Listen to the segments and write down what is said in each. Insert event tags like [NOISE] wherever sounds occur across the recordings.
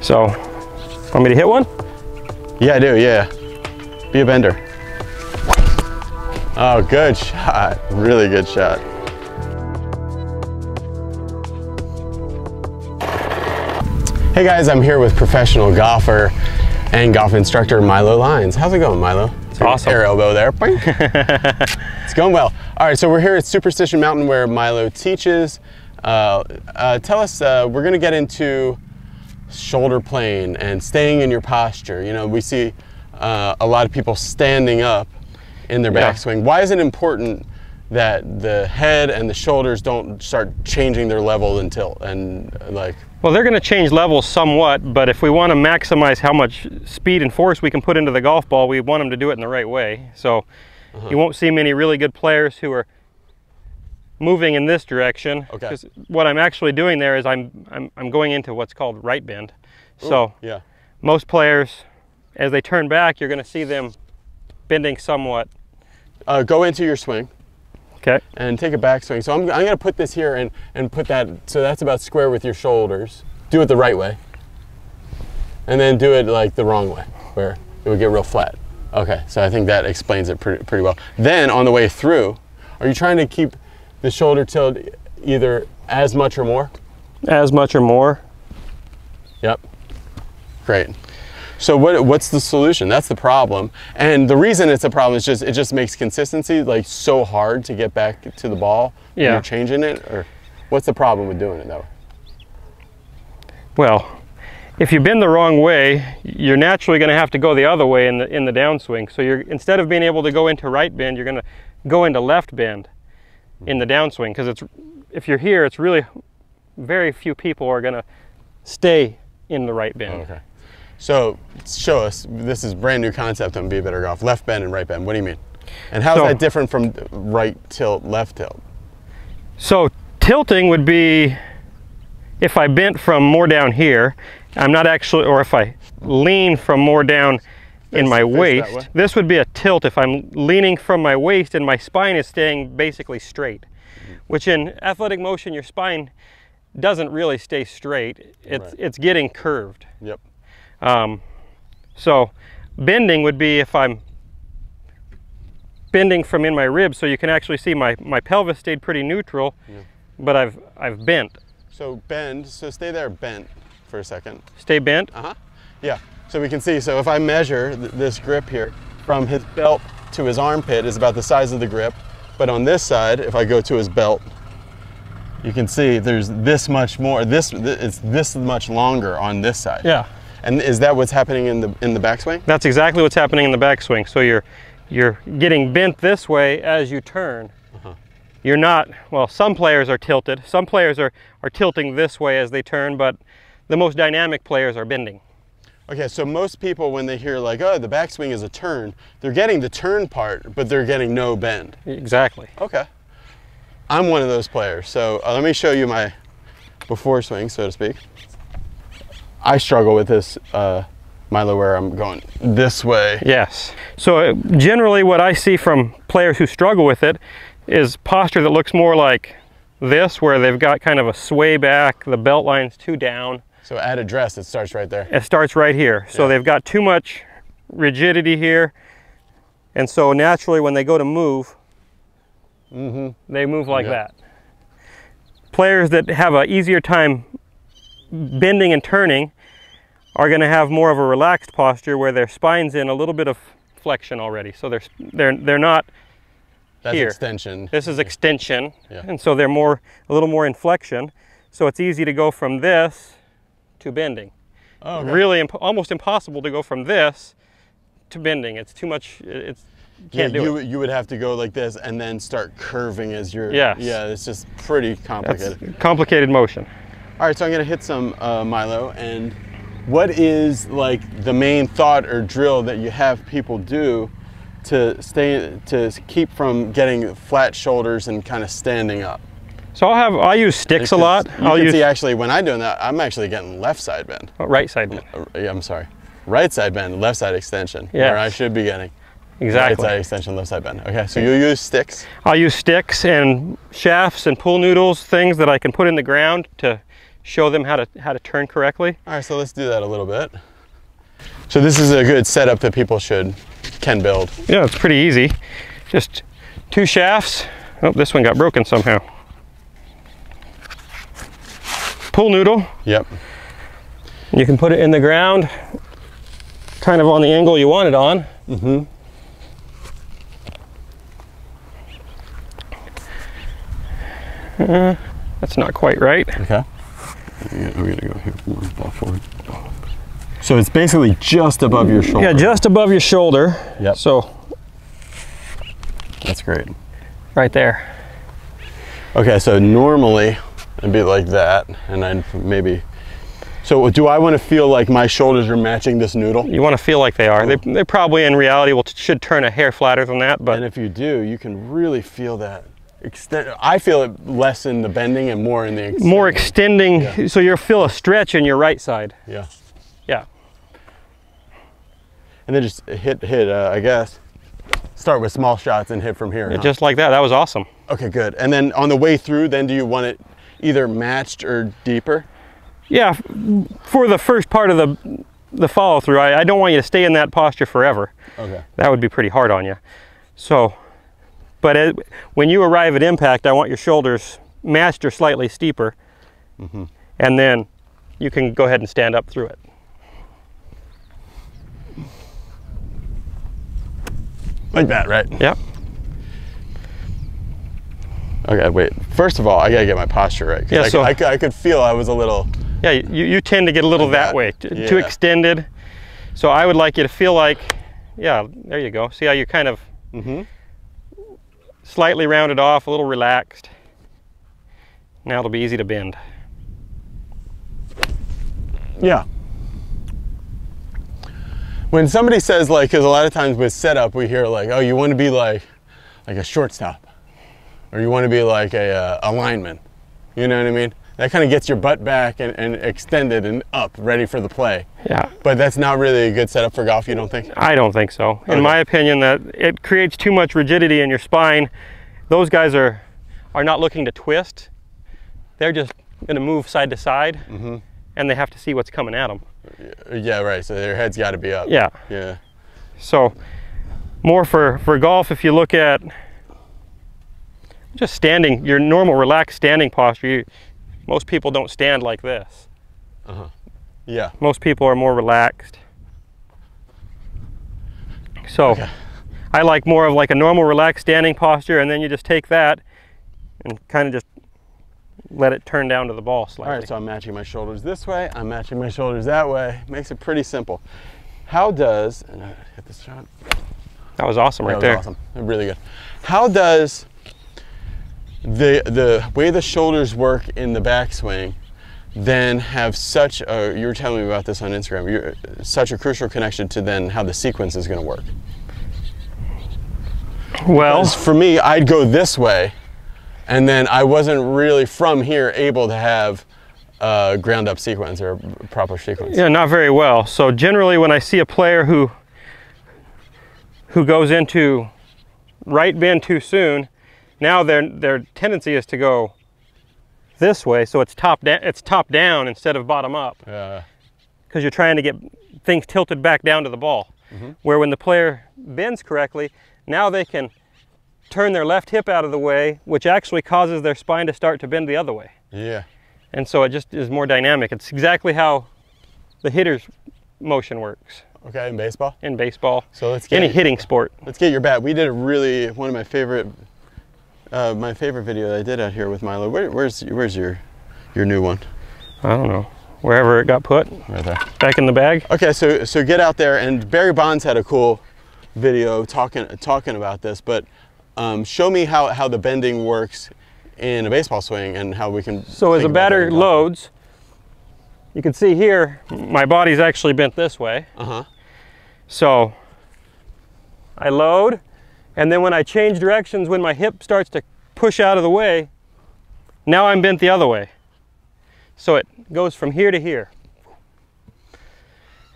So, want me to hit one? Yeah, I do, yeah. Be a bender. Oh, good shot. Really good shot. Hey guys, I'm here with professional golfer and golf instructor Milo Lines. How's it going, Milo? It's awesome. Air elbow there. [LAUGHS] it's going well. All right, so we're here at Superstition Mountain where Milo teaches. Uh, uh, tell us, uh, we're gonna get into shoulder plane and staying in your posture. You know, we see uh, a lot of people standing up in their Yeah. backswing. Why is it important that the head and the shoulders don't start changing their level and tilt and uh, like Well, they're going to change levels somewhat, but if we want to maximize how much speed and force we can put into the golf ball, we want them to do it in the right way. So you won't see many really good players who are moving in this direction. Okay. what I'm actually doing there is I'm, I'm, I'm going into what's called right bend. So yeah most players, as they turn back, you're going to see them bending somewhat. uh, go into your swing Okay. and take a backswing. So I'm, I'm gonna put this here and, and put that, so that's about square with your shoulders. Do it the right way. And then do it like the wrong way, where it would get real flat. Okay, so I think that explains it pretty, pretty well. Then on the way through, are you trying to keep the shoulder tilt either as much or more? As much or more. Yep. Great. So what what's the solution? That's the problem. And the reason it's a problem is just it just makes consistency like so hard to get back to the ball when Yeah. you're changing it or what's the problem with doing it though? Well, if you bend the wrong way, you're naturally going to have to go the other way in the in the downswing. So you're instead of being able to go into right bend, you're going to go into left bend in the downswing because it's if you're here, it's really very few people are going to stay in the right bend. Okay. So show us this is brand new concept on Be a Better Golf. Left bend and right bend. What do you mean? And how's So- that different from right tilt, left tilt? So tilting would be if I bent from more down here, I'm not actually, or if I lean from more down in my waist, this would be a tilt if I'm leaning from my waist and my spine is staying basically straight. Mm-hmm. Which in athletic motion, your spine doesn't really stay straight. It's, Right. it's getting curved. Yep. Um, so bending would be if I'm bending from in my ribs, so you can actually see my, my pelvis stayed pretty neutral, but I've, I've bent. So bend, so stay there bent for a second. Stay bent. Uh-huh. Yeah. So we can see, so if I measure th- this grip here, from his belt to his armpit is about the size of the grip. But on this side, if I go to his belt, you can see there's this much more, this, th- it's this much longer on this side. Yeah. And is that what's happening in the, in the backswing? That's exactly what's happening in the backswing. So you're, you're getting bent this way as you turn. Uh-huh. You're not, well, some players are tilted. Some players are, are tilting this way as they turn, but the most dynamic players are bending. Okay, so most people, when they hear like, oh, the backswing is a turn, they're getting the turn part, but they're getting no bend. Exactly. Okay. I'm one of those players. So uh, let me show you my before swing, so to speak. I struggle with this uh, Milo where I'm going this way. Yes. So uh, generally what I see from players who struggle with it is posture that looks more like this, where they've got kind of a sway back, the belt line's too down. So at address, it starts right there. It starts right here. So Yeah. they've got too much rigidity here. And so naturally when they go to move, mm-hmm. they move like Yeah. that. Players that have an easier time bending and turning are going to have more of a relaxed posture where their spine's in a little bit of flexion already. So they're they're they're not That's Here. extension. this is extension Yeah. and so they're more a little more in flexion. So it's easy to go from this to bending. Oh, okay. Really imp- almost impossible to go from this to bending. It's too much it's Yeah, can't do you, it. you would have to go like this and then start curving as you're. Yes. Yeah, it's just pretty That's complicated. complicated motion. All right, so I'm gonna hit some uh, Milo. And what is like the main thought or drill that you have people do to stay to keep from getting flat shoulders and kind of standing up? So I'll have I use sticks a lot. You I'll can use see actually when I'm doing that, I'm actually getting left side bend. oh, right side bend. Uh, yeah, I'm sorry, right side bend, left side extension. Yeah. Where I should be getting Exactly. right side extension, left side bend. Okay, so you use sticks. I'll use sticks and shafts and pool noodles, things that I can put in the ground to show them how to how to turn correctly. All right, so let's do that a little bit. So this is a good setup that people should can build. Yeah, it's pretty easy. Just two shafts. Oh, this one got broken somehow. Pull noodle. Yep. You can put it in the ground, kind of on the angle you want it on. Mm-hmm. Uh, that's not quite right. Okay. Yeah, We're gonna go here more forward. So it's basically just above your shoulder. Yeah, just above your shoulder. Yep. So That's great. right there. Okay, so normally it'd be like that, and then maybe. So do I want to feel like my shoulders are matching this noodle? You want to feel like they are. They, they probably in reality will should turn a hair flatter than that, but And if you do, you can really feel that extend. I feel it less in the bending and more in the extending. more extending, Yeah. so you'll feel a stretch in your right side. Yeah. Yeah. And then just hit hit. Uh, I guess start with small shots and hit from here. huh? Just like that. That was awesome. okay, good. And then on the way through, then do you want it either matched or deeper? Yeah, for the first part of the the follow through, I, I don't want you to stay in that posture forever. Okay. That would be pretty hard on you. So, but it, when you arrive at impact, I want your shoulders matched or slightly steeper, mm-hmm. and then you can go ahead and stand up through it. Like that, right? Yep. Okay, wait. First of all, I gotta get my posture right. Yeah, I, so- I, I could feel I was a little. Yeah, you, you tend to get a little Like that, that? way, t- too Yeah. extended. So I would like you to feel like, yeah, there you go. See how you're kind of Mm-hmm. slightly rounded off, a little relaxed. Now it'll be easy to bend. Yeah. When somebody says like, because a lot of times with setup we hear like, oh, you want to be like, like a shortstop, or you want to be like a, uh, a lineman. You know what I mean? That kind of gets your butt back and, and extended and up, ready for the play. Yeah, But that's not really a good setup for golf. You don't think? I don't think so. In my opinion, that it creates too much rigidity in your spine. Those guys are are not looking to twist. They're just going to move side to side, Mm-hmm. and they have to see what's coming at them. Yeah, right. So their head's got to be up. Yeah. Yeah. So, more for for golf. If you look at just standing, your normal relaxed standing posture. You, most people don't stand like this. Uh -huh. Yeah. Most people are more relaxed. So, Okay. I like more of like a normal relaxed standing posture, and then you just take that and kind of just let it turn down to the ball slightly. right, so I'm matching my shoulders this way. I'm matching my shoulders that way. Makes it pretty simple. How does and I hit this shot? that was awesome right that was there. awesome. Really good. How does the the way the shoulders work in the backswing then have such a you were telling me about this on Instagram. You're such a crucial connection to then how the sequence is going to work. Well, for me, I'd go this way, and then I wasn't really from here able to have a ground up sequence or proper sequence. Yeah, not very well. So generally, when I see a player who who goes into right bend too soon, now their their tendency is to go this way. So it's top down. It's top down instead of bottom up Uh, because you're trying to get things tilted back down to the ball. Where when the player bends correctly, now they can turn their left hip out of the way, which actually causes their spine to start to bend the other way. yeah. And so it just is more dynamic. It's exactly how the hitter's motion works Okay, in baseball. in baseball, So let's get any hitting sport. Let's get your bat. We did a really one of my favorite, uh, my favorite video that I did out here with Milo. Where, where's where's your your new one? I don't know, wherever it got put, Right there. back in the bag. Okay, so so get out there and Barry Bonds had a cool video talking talking about this, but um, show me how how the bending works in a baseball swing and how we can. So as a think about that batter loads, you can see here, my body's actually bent this way. Uh-huh. So I load, and then when I change directions, when my hip starts to push out of the way, now I'm bent the other way. So it goes from here to here.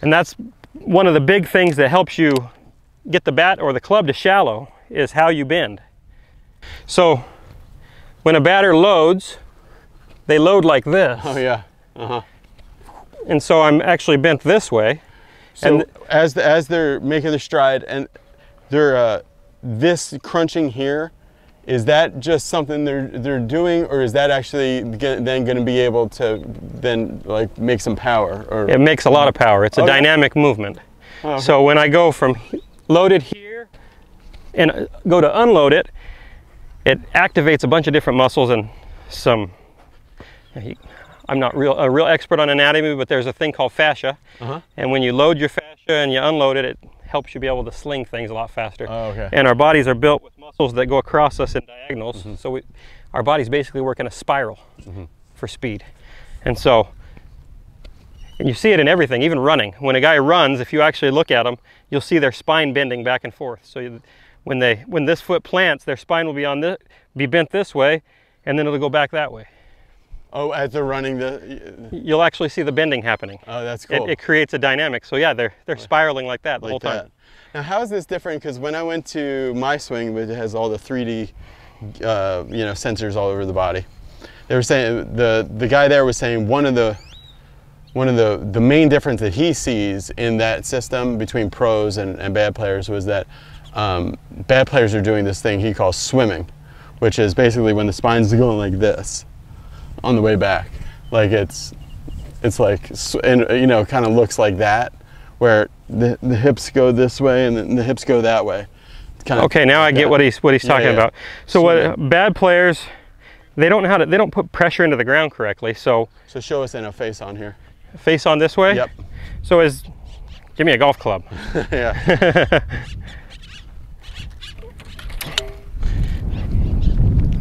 And that's one of the big things that helps you get the bat or the club to shallow is how you bend. So when a batter loads, they load like this. Oh yeah. Uh-huh. And so I'm actually bent this way. So And- as the, as they're making their stride and they're uh, this crunching here, is that just something they're they're doing, or is that actually g- then going to be able to then like make some power? Or It makes a lot of power. It's a Okay. dynamic movement. Oh, So when I go from loaded here and uh, go to unload it, it activates a bunch of different muscles and some. I'm not real a real expert on anatomy, but there's a thing called fascia, Uh-huh. and when you load your fascia and you unload it, it helps you be able to sling things a lot faster. Oh, okay. And our bodies are built with muscles that go across us in diagonals, mm-hmm. so we, our bodies basically work in a spiral mm-hmm. for speed, and so. And you see it in everything, even running. When a guy runs, if you actually look at them, you'll see their spine bending back and forth. So you, when they when this foot plants, their spine will be on this, be bent this way, and then it'll go back that way. Oh, as they're running the. You'll actually see the bending happening. Oh, that's It, cool. it creates a dynamic. So yeah, they're they're spiraling like that the whole like time. that. Now, how is this different? Because when I went to my swing, which has all the 3D, uh, you know, sensors all over the body, they were saying the the guy there was saying one of the one of the the main difference that he sees in that system between pros and, and bad players was that um, bad players are doing this thing he calls swimming, which is basically when the spine's [LAUGHS] going like this on the way back, like it's it's like and uh, you know kind of looks like that where the, the hips go this way and then the hips go that way kind of Okay, now I get what he's what he's talking yeah. about. So Swimming. what bad players, they don't know how to they don't put pressure into the ground correctly. So so show us in a face on here face on this way. yep So as give me a golf club. [LAUGHS] yeah [LAUGHS]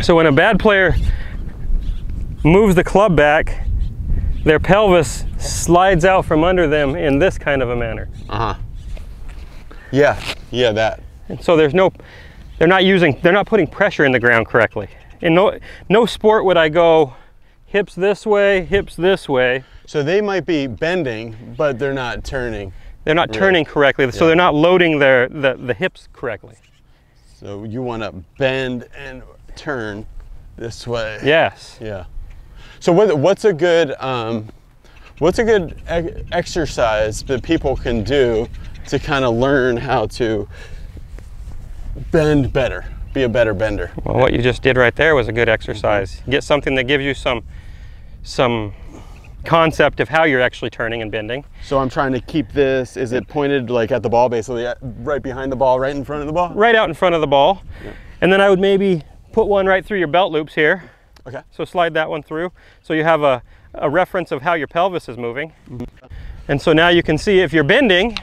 So when a bad player moves the club back, their pelvis slides out from under them in this kind of a manner. uh-huh yeah yeah that And so there's no, they're not using, they're not putting pressure in the ground correctly. In no, no sport would I go hips this way, hips this way. so they might be bending but they're not turning They're not Really? turning correctly, so Yeah. they're not loading their the, the hips correctly. so you want to bend and turn this way Yes. Yeah. So what, what's a good um, what's a good e- exercise that people can do to kind of learn how to bend better, be a better bender? Well, what you just did right there was a good exercise. Get something that gives you some some concept of how you're actually turning and bending. So I'm trying to keep this. Is it pointed like at the ball, basically right behind the ball, right in front of the ball? right out in front of the ball. And then I would maybe put one right through your belt loops here. Okay. So slide that one through. So you have a, a reference of how your pelvis is moving. Mm-hmm. And so now you can see if you're bending,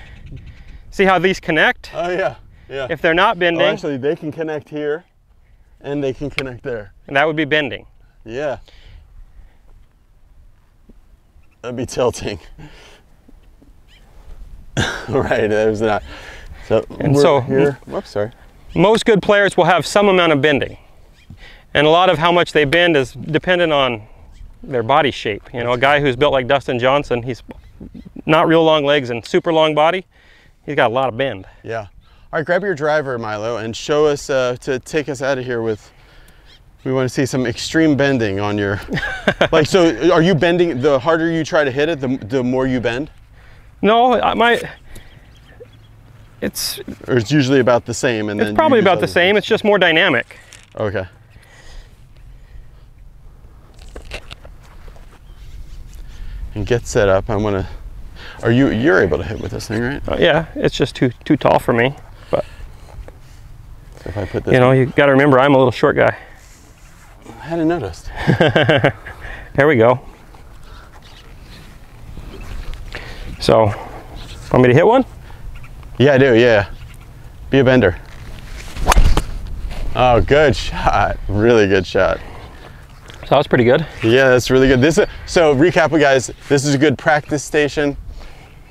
see how these connect? Oh yeah, yeah. If they're not Oh, bending, actually, they can connect here, and they can connect there. And that would be bending. Yeah. That'd be tilting. [LAUGHS] right, there's that. So, And so- here. Whoops, sorry. Most good players will have some amount of bending. And a lot of how much they bend is dependent on their body shape. You know, a guy who's built like Dustin Johnson, he's not real long legs and super long body, he's got a lot of bend. Yeah. All right, grab your driver, Milo, and show us uh, to take us out of here with. We want to see some extreme bending on your. [LAUGHS] like, so are you bending? The harder you try to hit it, the, the more you bend, No, I- my it's or it's usually about the same. And then it's probably about the same. It's just more dynamic. Okay. And get set up. I'm gonna. Are you? You're able to hit with this thing, right? Uh, yeah, it's just too too tall for me. But So if I put this. you know, you got to remember I'm a little short guy. I hadn't noticed. [LAUGHS] There we go. So, want me to hit one? Yeah, I do. Yeah. Be a bender. Oh, good shot. Really good shot. That was pretty good. Yeah, that's really good. This is, so recap, guys. This is a good practice station.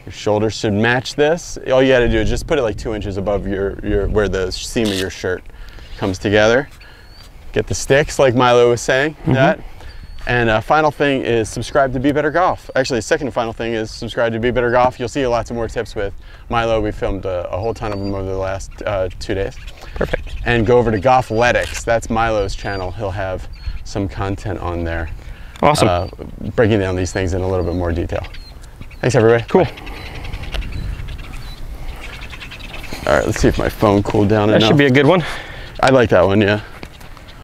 Your shoulders should match this. All you got to do is just put it like two inches above your your where the seam of your shirt comes together. Get the sticks, like Milo was saying. That. And uh, final thing is subscribe to Be Better Golf. Actually, second and final thing is subscribe to Be Better Golf. You'll see lots of more tips with Milo. We filmed a, a whole ton of them over the last uh, two days. Perfect. And go over to Golfletics. That's Milo's channel. He'll have some content on there. Awesome. uh, breaking down these things in a little bit more detail. Thanks, everybody. cool. Bye. All right, let's see if my phone cooled down That enough. should be a good one. I like that one, yeah.